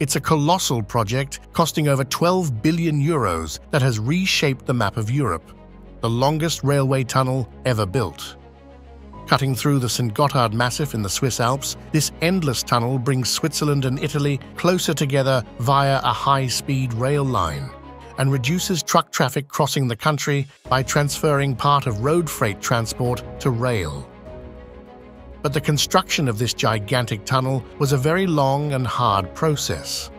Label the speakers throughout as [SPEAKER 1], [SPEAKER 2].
[SPEAKER 1] It's a colossal project costing over 12 billion euros that has reshaped the map of Europe, the longest railway tunnel ever built. Cutting through the St. Gotthard Massif in the Swiss Alps, this endless tunnel brings Switzerland and Italy closer together via a high-speed rail line and reduces truck traffic crossing the country by transferring part of road freight transport to rail. But the construction of this gigantic tunnel was a very long and hard process.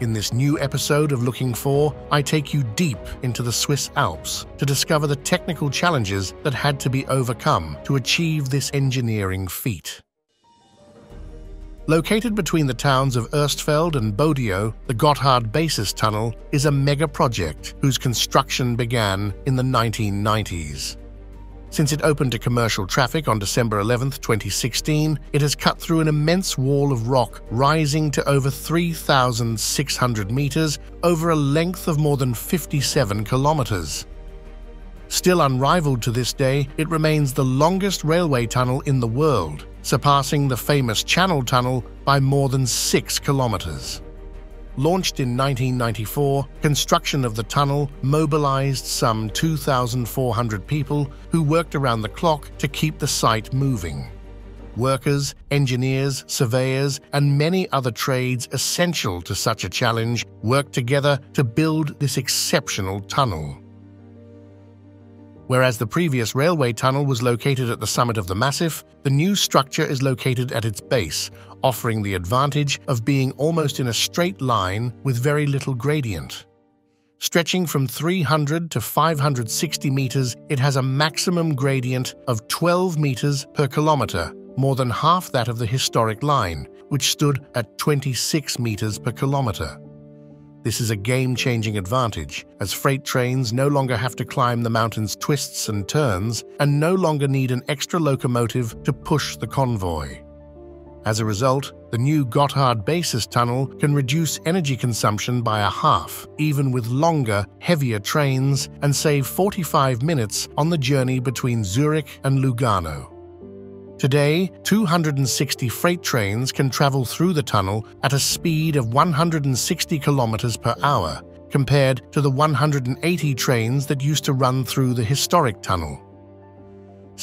[SPEAKER 1] In this new episode of Looking 4, I take you deep into the Swiss Alps to discover the technical challenges that had to be overcome to achieve this engineering feat. Located between the towns of Erstfeld and Bodio, the Gotthard Basis Tunnel is a mega project whose construction began in the 1990s. Since it opened to commercial traffic on December 11, 2016, it has cut through an immense wall of rock rising to over 3,600 meters over a length of more than 57 kilometers. Still unrivaled to this day, it remains the longest railway tunnel in the world, surpassing the famous Channel Tunnel by more than 6 kilometers. Launched in 1994, construction of the tunnel mobilized some 2,400 people who worked around the clock to keep the site moving. Workers, engineers, surveyors, and many other trades essential to such a challenge worked together to build this exceptional tunnel. Whereas the previous railway tunnel was located at the summit of the massif, the new structure is located at its base, offering the advantage of being almost in a straight line with very little gradient. Stretching from 300 to 560 meters, it has a maximum gradient of 12 meters per kilometer, more than half that of the historic line, which stood at 26 meters per kilometer. This is a game-changing advantage, as freight trains no longer have to climb the mountain's twists and turns and no longer need an extra locomotive to push the convoy. As a result, the new Gotthard Basis tunnel can reduce energy consumption by a half, even with longer, heavier trains, and save 45 minutes on the journey between Zurich and Lugano. Today, 260 freight trains can travel through the tunnel at a speed of 160 kilometers per hour, compared to the 180 trains that used to run through the historic tunnel.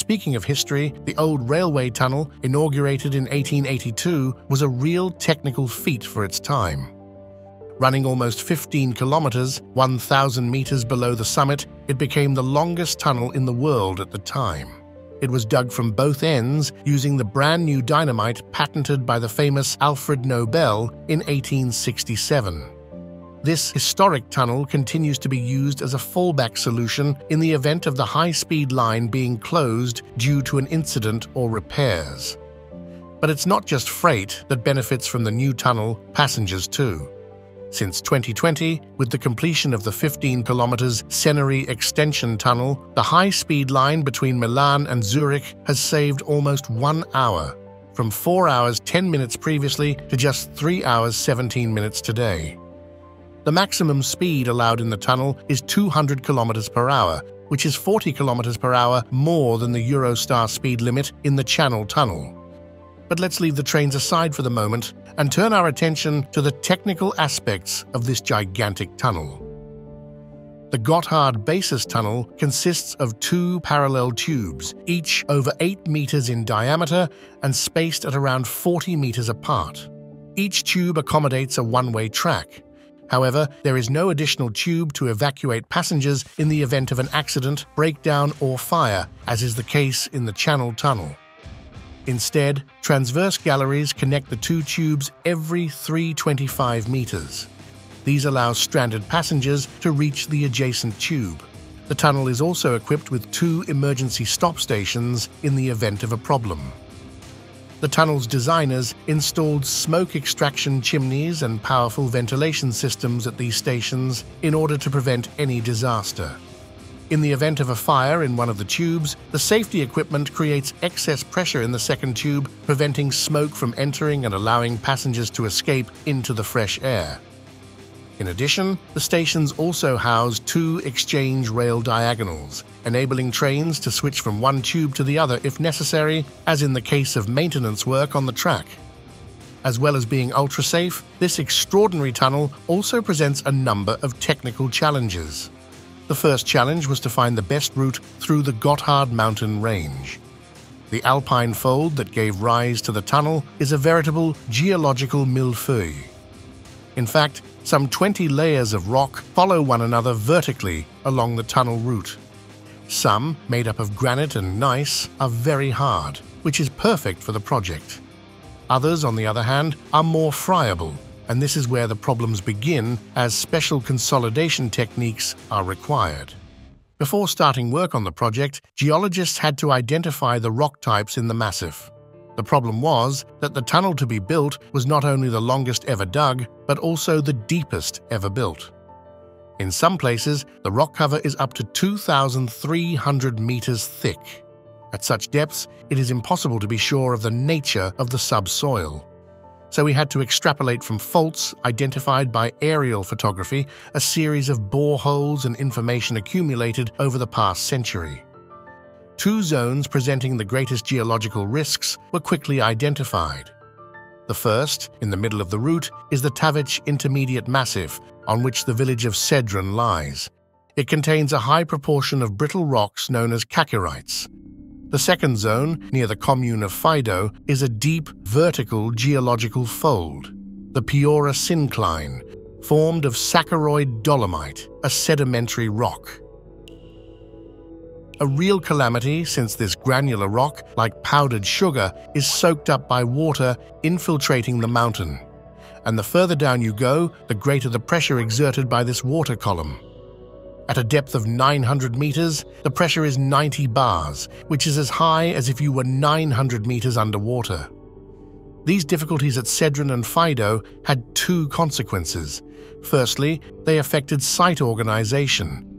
[SPEAKER 1] Speaking of history, the old railway tunnel, inaugurated in 1882, was a real technical feat for its time. Running almost 15 kilometers, 1,000 meters below the summit, it became the longest tunnel in the world at the time. It was dug from both ends using the brand new dynamite patented by the famous Alfred Nobel in 1867. This historic tunnel continues to be used as a fallback solution in the event of the high-speed line being closed due to an incident or repairs. But it's not just freight that benefits from the new tunnel, passengers too. Since 2020, with the completion of the 15 kilometers Ceneri extension tunnel, the high-speed line between Milan and Zurich has saved almost one hour, from 4 hours 10 minutes previously to just 3 hours 17 minutes today. The maximum speed allowed in the tunnel is 200 kilometers per hour, which is 40 kilometers per hour more than the Eurostar speed limit in the Channel Tunnel. But let's leave the trains aside for the moment and turn our attention to the technical aspects of this gigantic tunnel. The Gotthard Basis Tunnel consists of two parallel tubes, each over 8 meters in diameter and spaced at around 40 meters apart. Each tube accommodates a one-way track. However, there is no additional tube to evacuate passengers in the event of an accident, breakdown or fire, as is the case in the Channel Tunnel. Instead, transverse galleries connect the two tubes every 325 meters. These allow stranded passengers to reach the adjacent tube. The tunnel is also equipped with two emergency stop stations in the event of a problem. The tunnel's designers installed smoke extraction chimneys and powerful ventilation systems at these stations in order to prevent any disaster. In the event of a fire in one of the tubes, the safety equipment creates excess pressure in the second tube, preventing smoke from entering and allowing passengers to escape into the fresh air. In addition, the stations also house two exchange rail diagonals, enabling trains to switch from one tube to the other if necessary, as in the case of maintenance work on the track. As well as being ultra-safe, this extraordinary tunnel also presents a number of technical challenges. The first challenge was to find the best route through the Gotthard mountain range. The alpine fold that gave rise to the tunnel is a veritable geological millefeuille. In fact, some 20 layers of rock follow one another vertically along the tunnel route. Some, made up of granite and gneiss, are very hard, which is perfect for the project. Others, on the other hand, are more friable, and this is where the problems begin as special consolidation techniques are required. Before starting work on the project, geologists had to identify the rock types in the massif. The problem was that the tunnel to be built was not only the longest ever dug, but also the deepest ever built. In some places, the rock cover is up to 2,300 meters thick. At such depths, it is impossible to be sure of the nature of the subsoil. So we had to extrapolate from faults identified by aerial photography a series of boreholes and information accumulated over the past century. Two zones presenting the greatest geological risks were quickly identified. The first, in the middle of the route, is the Tavetsch Intermediate Massif, on which the village of Sedrun lies. It contains a high proportion of brittle rocks known as kakirites. The second zone, near the commune of Faido, is a deep, vertical geological fold, the Piora syncline, formed of saccharoid dolomite, a sedimentary rock. A real calamity since this granular rock, like powdered sugar, is soaked up by water infiltrating the mountain. And the further down you go, the greater the pressure exerted by this water column. At a depth of 900 meters, the pressure is 90 bars, which is as high as if you were 900 meters underwater. These difficulties at Sedrun and Faido had two consequences. Firstly, they affected site organization.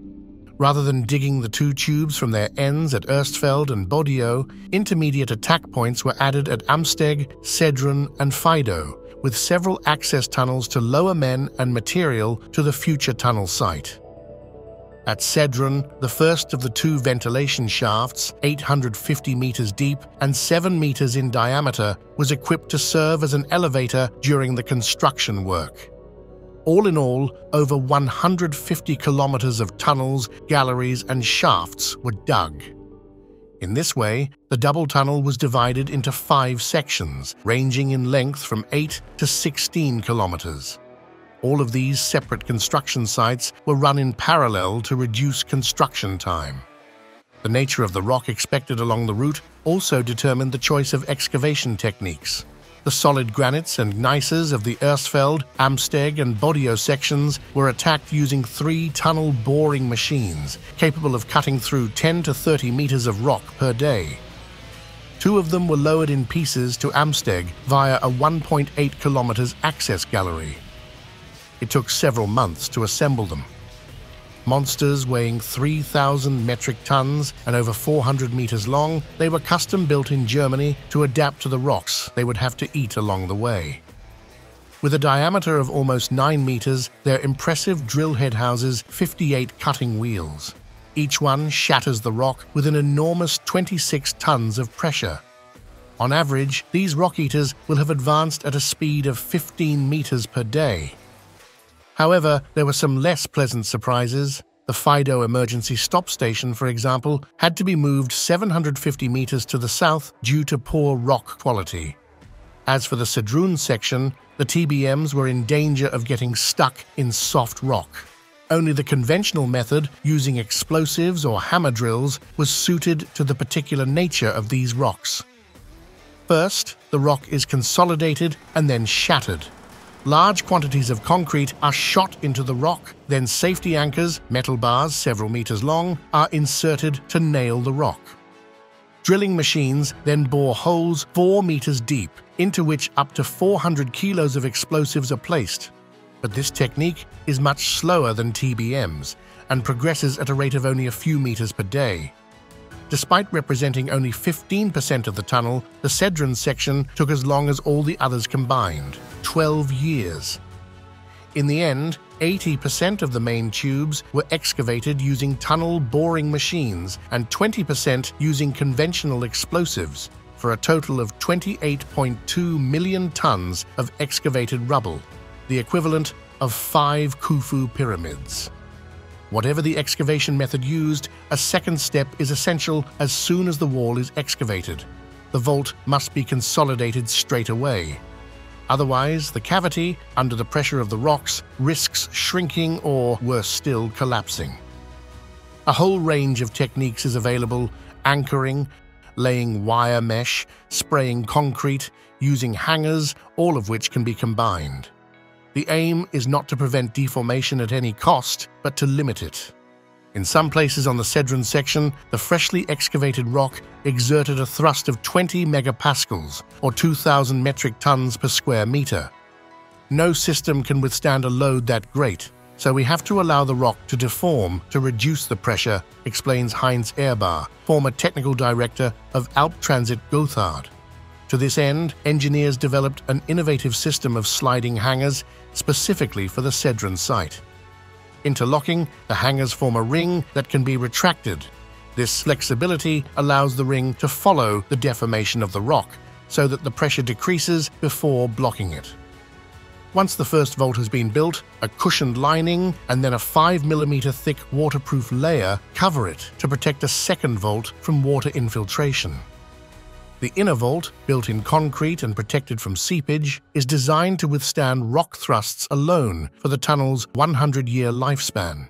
[SPEAKER 1] Rather than digging the two tubes from their ends at Erstfeld and Bodio, intermediate attack points were added at Amsteg, Sedrun, and Faido, with several access tunnels to lower men and material to the future tunnel site. At Sedrun, the first of the two ventilation shafts, 850 meters deep and 7 meters in diameter, was equipped to serve as an elevator during the construction work. All in all, over 150 kilometers of tunnels, galleries, and shafts were dug. In this way, the double tunnel was divided into five sections, ranging in length from 8 to 16 kilometers. All of these separate construction sites were run in parallel to reduce construction time. The nature of the rock expected along the route also determined the choice of excavation techniques. The solid granites and gneisses of the Erstfeld, Amsteg, and Bodio sections were attacked using three tunnel boring machines capable of cutting through 10 to 30 meters of rock per day. Two of them were lowered in pieces to Amsteg via a 1.8 kilometers access gallery. It took several months to assemble them. Monsters weighing 3,000 metric tons and over 400 meters long, they were custom built in Germany to adapt to the rocks they would have to eat along the way. With a diameter of almost 9 meters, their impressive drill head houses 58 cutting wheels. Each one shatters the rock with an enormous 26 tons of pressure. On average, these rock eaters will have advanced at a speed of 15 meters per day, However, there were some less pleasant surprises. The Faido emergency stop station, for example, had to be moved 750 meters to the south due to poor rock quality. As for the Sedrun section, the TBMs were in danger of getting stuck in soft rock. Only the conventional method, using explosives or hammer drills, was suited to the particular nature of these rocks. First, the rock is consolidated and then shattered. Large quantities of concrete are shot into the rock, then safety anchors, metal bars several meters long, are inserted to nail the rock. Drilling machines then bore holes 4 meters deep, into which up to 400 kilos of explosives are placed. But this technique is much slower than TBMs and progresses at a rate of only a few meters per day. Despite representing only 15% of the tunnel, the Sedrun section took as long as all the others combined 12 years. In the end, 80% of the main tubes were excavated using tunnel boring machines and 20% using conventional explosives, for a total of 28.2 million tons of excavated rubble, the equivalent of five Khufu pyramids. Whatever the excavation method used, a second step is essential as soon as the wall is excavated. The vault must be consolidated straight away. Otherwise, the cavity, under the pressure of the rocks, risks shrinking or, worse still, collapsing. A whole range of techniques is available anchoring, laying wire mesh, spraying concrete, using hangers, all of which can be combined. The aim is not to prevent deformation at any cost, but to limit it. In some places on the Sedrun section, the freshly excavated rock exerted a thrust of 20 megapascals, or 2,000 metric tons per square meter. No system can withstand a load that great, so we have to allow the rock to deform to reduce the pressure, explains Heinz Ehrbar, former technical director of Alp Transit Gotthard. To this end, engineers developed an innovative system of sliding hangers specifically for the Sedrun site. Interlocking, the hangers form a ring that can be retracted. This flexibility allows the ring to follow the deformation of the rock so that the pressure decreases before blocking it. Once the first vault has been built, a cushioned lining and then a 5mm thick waterproof layer cover it to protect a second vault from water infiltration. The inner vault, built in concrete and protected from seepage, is designed to withstand rock thrusts alone for the tunnel's 100-year lifespan.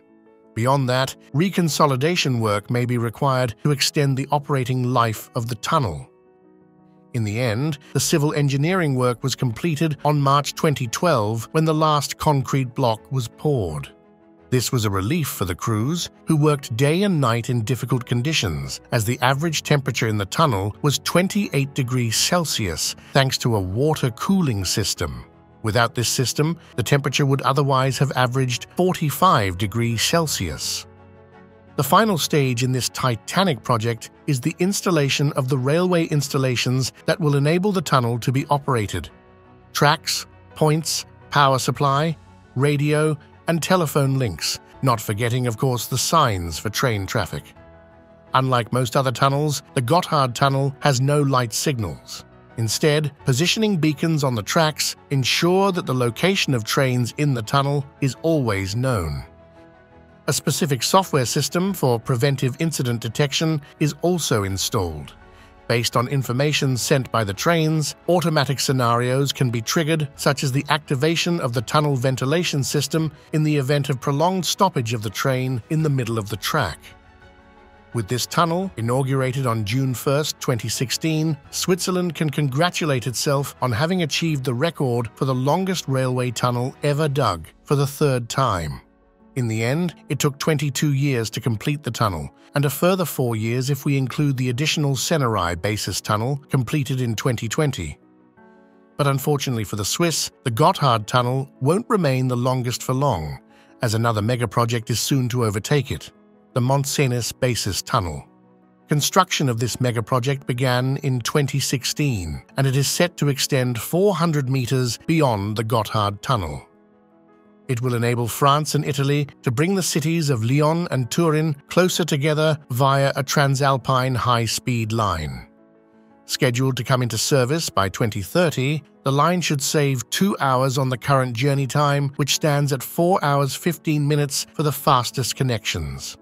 [SPEAKER 1] Beyond that, reconsolidation work may be required to extend the operating life of the tunnel. In the end, the civil engineering work was completed on March 2012 when the last concrete block was poured. This was a relief for the crews, who worked day and night in difficult conditions, as the average temperature in the tunnel was 28 degrees Celsius thanks to a water cooling system. Without this system, the temperature would otherwise have averaged 45 degrees Celsius. The final stage in this titanic project is the installation of the railway installations that will enable the tunnel to be operated. Tracks, points, power supply, radio, and telephone links, not forgetting, of course, the signs for train traffic. Unlike most other tunnels, the Gotthard Tunnel has no light signals. Instead, positioning beacons on the tracks ensure that the location of trains in the tunnel is always known. A specific software system for preventive incident detection is also installed. Based on information sent by the trains, automatic scenarios can be triggered, such as the activation of the tunnel ventilation system in the event of prolonged stoppage of the train in the middle of the track. With this tunnel, inaugurated on June 1, 2016, Switzerland can congratulate itself on having achieved the record for the longest railway tunnel ever dug for the third time. In the end, it took 22 years to complete the tunnel, and a further four years if we include the additional Ceneri Basis Tunnel completed in 2020. But unfortunately for the Swiss, the Gotthard Tunnel won't remain the longest for long, as another megaproject is soon to overtake it, the Mont Cenis Basis Tunnel. Construction of this megaproject began in 2016, and it is set to extend 400 meters beyond the Gotthard Tunnel. It will enable France and Italy to bring the cities of Lyon and Turin closer together via a transalpine high-speed line. Scheduled to come into service by 2030, the line should save two hours on the current journey time, which stands at 4 hours 15 minutes for the fastest connections.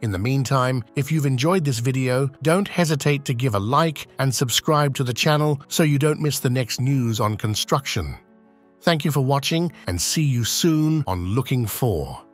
[SPEAKER 1] In the meantime, if you've enjoyed this video, don't hesitate to give a like and subscribe to the channel so you don't miss the next news on construction. Thank you for watching and see you soon on Looking 4.